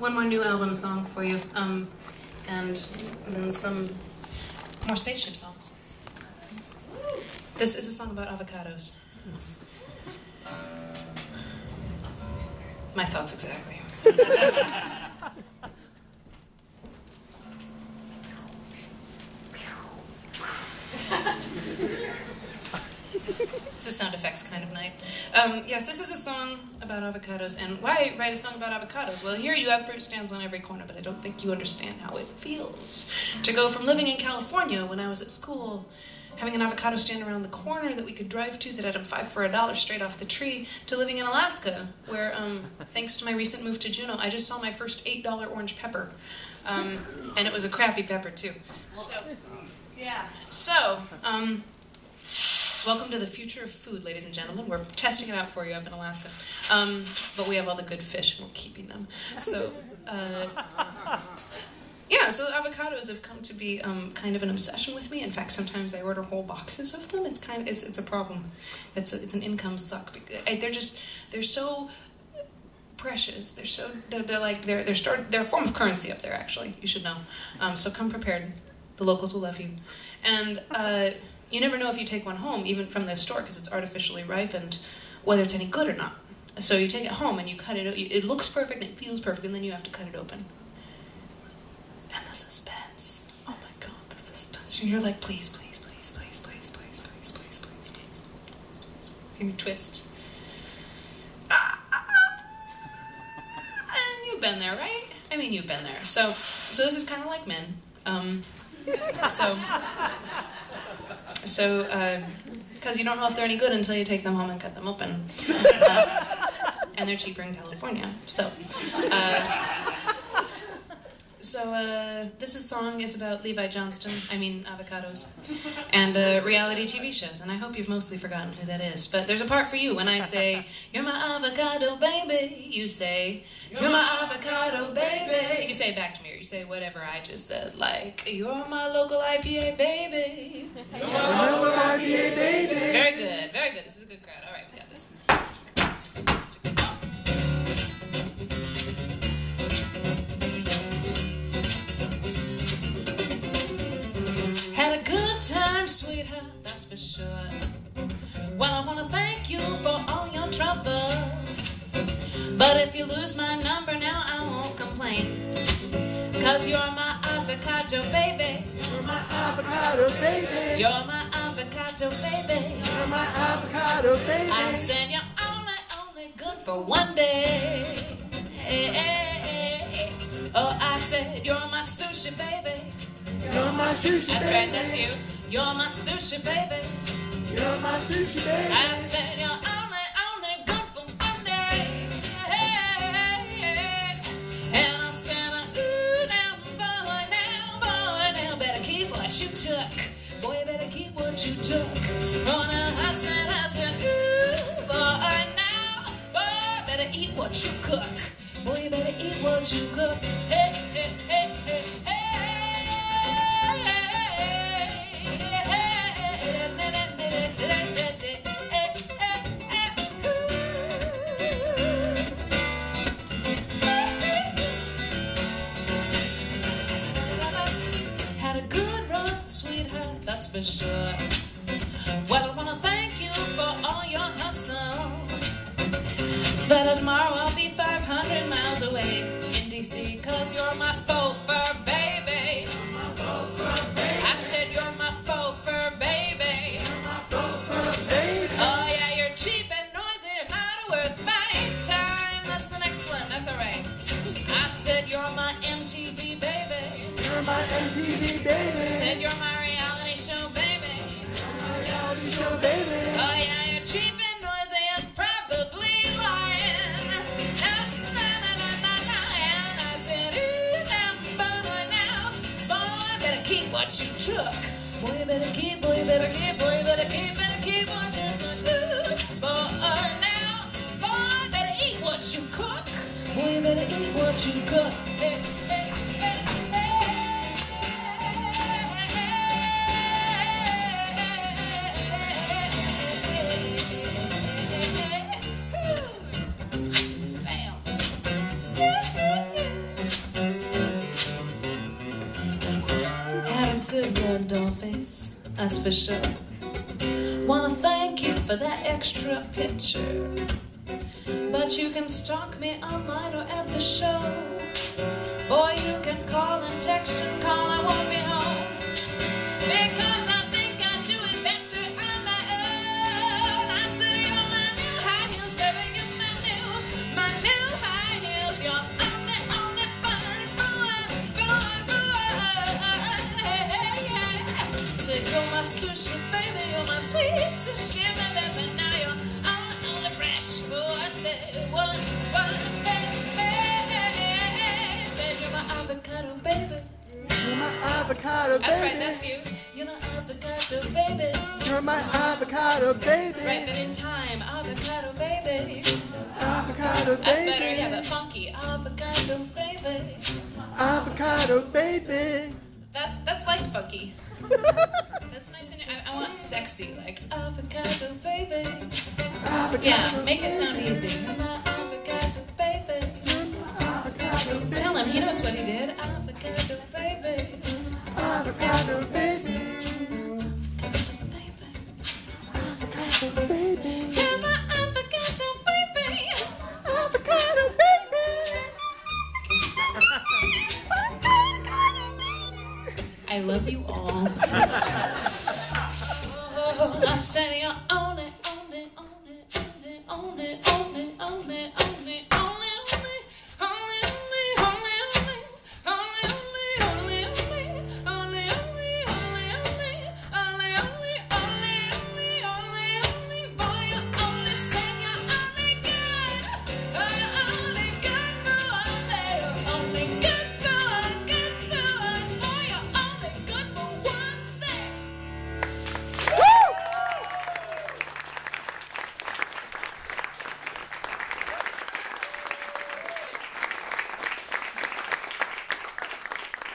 one more new album song for you, um, and, and then some more spaceship songs. This is a song about avocados. My thoughts exactly. it's a sound effects kind of night. Um, yes, this is a song about avocados. And why write a song about avocados? Well, here you have fruit stands on every corner, but I don't think you understand how it feels to go from living in California when I was at school, having an avocado stand around the corner that we could drive to that had a five for a dollar straight off the tree, to living in Alaska, where, um, thanks to my recent move to Juneau, I just saw my first $8 orange pepper. Um, and it was a crappy pepper, too. So, yeah. So, um, Welcome to the future of food, ladies and gentlemen. We're testing it out for you up in Alaska. Um, but we have all the good fish and we're keeping them. So, uh, yeah, so avocados have come to be um, kind of an obsession with me. In fact, sometimes I order whole boxes of them. It's kind of, it's, it's a problem. It's, a, it's an income suck. They're just, they're so precious. They're so, they're, they're like, they're, they're, start, they're a form of currency up there, actually. You should know. Um, so come prepared. The locals will love you. And, uh, you never know if you take one home, even from the store, because it's artificially ripened, whether it's any good or not. So you take it home and you cut it. It looks perfect it feels perfect, and then you have to cut it open. And the suspense. Oh my god, the suspense. You're like, please, please, please, please, please, please, please, please, please, please, please. And you twist. And you've been there, right? I mean, you've been there. So, so this is kind of like men. Um, so. So, because uh, you don't know if they're any good until you take them home and cut them open. Uh, and they're cheaper in California. So, uh, so uh, this is song is about Levi Johnston, I mean avocados, and uh, reality TV shows. And I hope you've mostly forgotten who that is. But there's a part for you when I say, "You're my avocado baby." You say, "You're my avocado baby." You say it back to me, or you say whatever I just said, like, "You're my local IPA baby." You're my local IPA baby. Very good, very good. This is a good crowd. All right, we got this. Sweetheart, that's for sure. Well, I want to thank you for all your trouble. But if you lose my number now, I won't complain. Cause you're my avocado baby. You're my avocado baby. You're my avocado baby. You're my avocado baby. I said you're only, only good for one day. Hey, hey, hey, oh, I said you're my sushi baby. You're my sushi That's baby. right, that's you. You're my sushi baby. You're my sushi baby. I said you're only, only good for one day. And I said, ooh, now, boy, now, boy, now, better keep what you took. Boy, you better keep what you took. Oh, now, I said, I said, ooh, boy, now, boy, better eat what you cook. Boy, you better eat what you cook. Hey, hey, hey, hey, for sure. Well, I wanna thank you for all your hustle. But tomorrow I'll be 500 miles away in DC, cause you're my faux fur baby. I said you're my faux fur baby. Oh yeah, you're cheap and noisy, not worth my time. That's the next one, that's alright. I said you're my better keep what you took. Boy, you better keep, boy, you better keep, boy, you better keep, better keep what you took. Boy, now, boy, better eat what you cook. Boy, you better eat what you cook. Hey, face, that's for sure. Wanna thank you for that extra picture. But you can stalk me online or at the show. Avocado, baby. You're my avocado baby. That's right, that's you. You're my avocado, baby. You're my avocado baby. Right, but in time, avocado, baby. Avocado That's baby. better, yeah, but funky. Avocado, baby. Avocado baby. That's that's like funky. That's nice and I, I want sexy, like avocado, baby. Avocado Yeah, make it sound easy. Avocado, baby. Avocado baby. Tell him he knows what he did. Avocado, baby. Avocado baby. Baby. Avocado baby. I oh, said you're